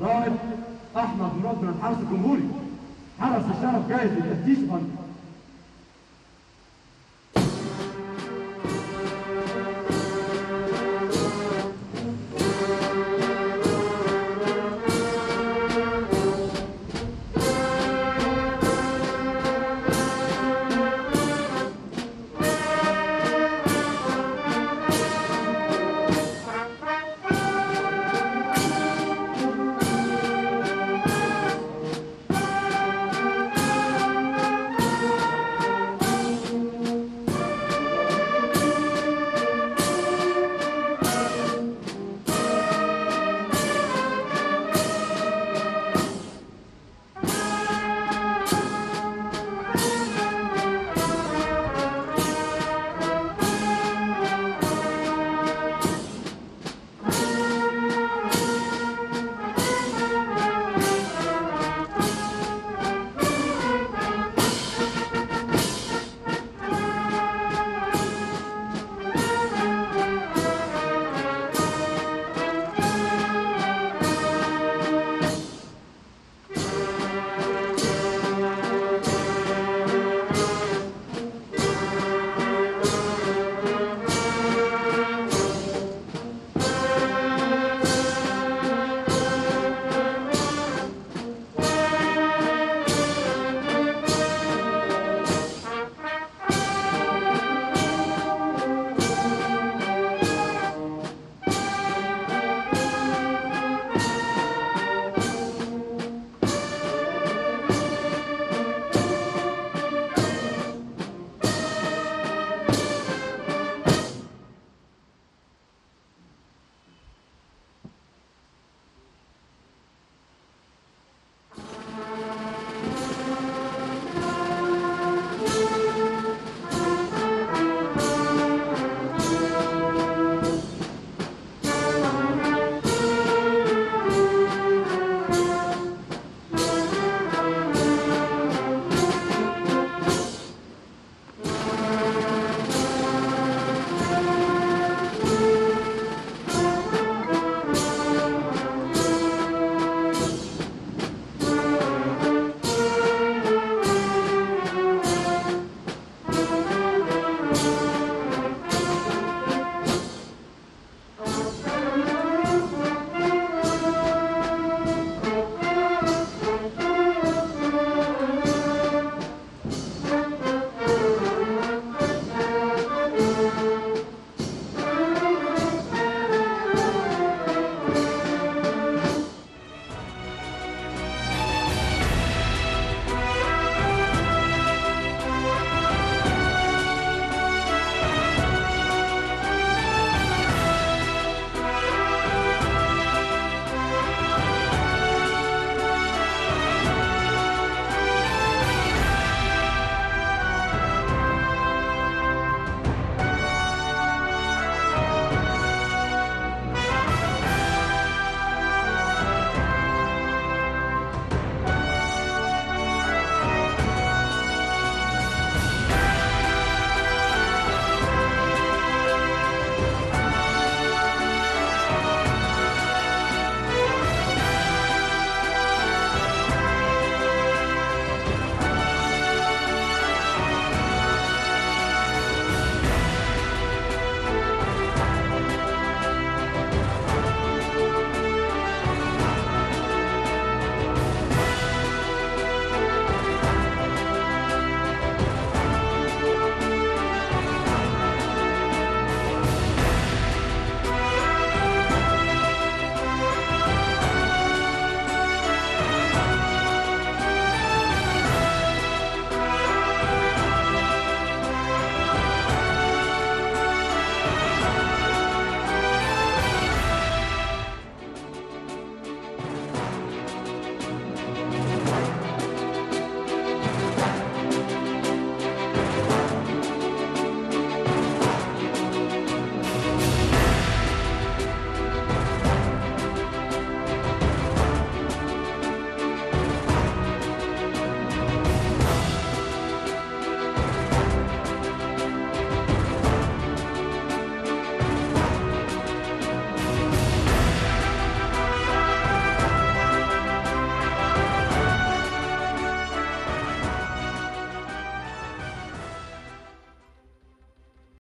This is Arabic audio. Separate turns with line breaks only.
رائد أحمد مراد من الحرس الجمهوري حرس الشرف جاهز للتفتيش